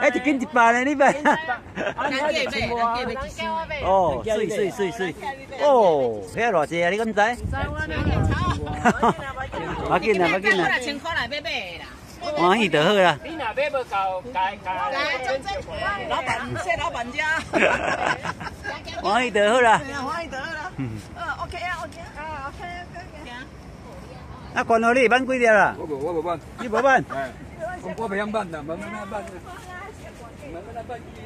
哎，一斤一百呢，你买。哦，水水水水。哦，遐偌济啊？你敢知？我紧啦，我紧啦。千块来买买啦。欢喜就好啦。你若买不够，改改。老板，谢老板家。欢喜就好啦。欢喜就好啦。嗯，OK 啊，OK 啊，OK OK。啊，关好你办几条啦？我无，我无办。你无办？哎，我我袂晓办啦，慢慢来办。慢慢来办去。